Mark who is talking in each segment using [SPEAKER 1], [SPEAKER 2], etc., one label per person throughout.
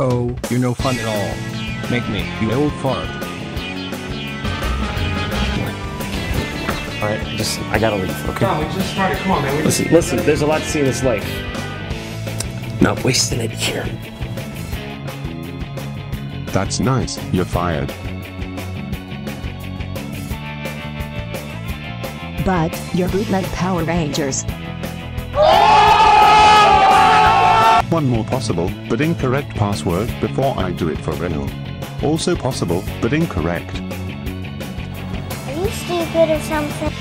[SPEAKER 1] Oh, you're no fun at all. Make me, you old fart.
[SPEAKER 2] Alright, just I gotta leave, okay?
[SPEAKER 3] No, we just started. Come on, man. We just,
[SPEAKER 2] Listen, listen, there's a lot to see in this lake. Not wasting it here.
[SPEAKER 4] That's nice, you're fired.
[SPEAKER 5] But, you're bootleg Power Rangers. Oh!
[SPEAKER 4] One more possible, but incorrect password before I do it for real. Also possible, but incorrect.
[SPEAKER 6] Are you stupid or something?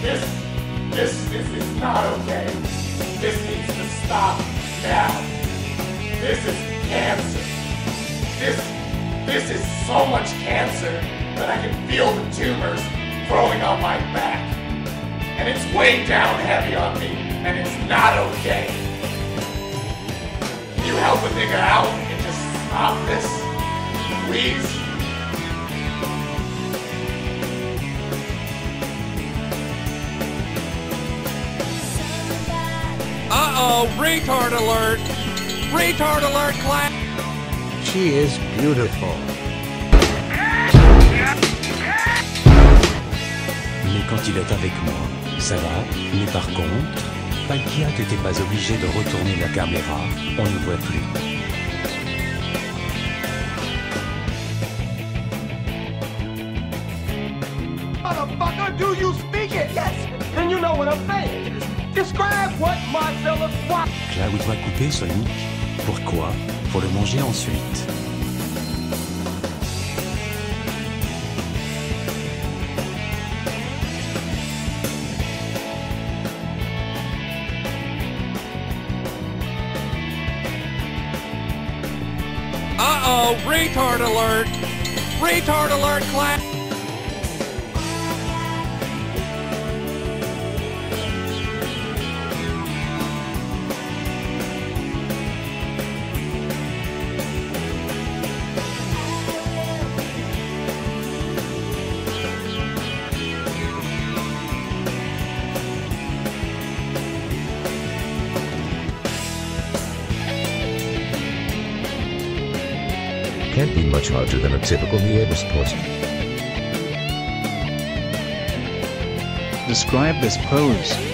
[SPEAKER 7] This, this, this is not okay. This needs to stop now. This is cancer. This, this is so much cancer that I can feel the tumors growing on my back. And it's way down heavy on me, and it's not okay. Can you help a nigga out and just stop this? Please?
[SPEAKER 8] Uh-oh, retard alert! Retard alert, class!
[SPEAKER 9] She is beautiful.
[SPEAKER 10] Mais quand il est avec moi, ça va, mais par contre, Palkia t'étais pas obligé de retourner la caméra, on ne voit plus.
[SPEAKER 7] Motherfucker, do you speak it? Yes. Then you know what I'm saying. Describe what Marcellus Watt.
[SPEAKER 10] Cloud doit couper Sonic. Pourquoi? Pour le manger ensuite.
[SPEAKER 8] Retard alert! Retard alert, class!
[SPEAKER 9] Can't be much larger than a typical Miiverse post.
[SPEAKER 11] Describe this pose.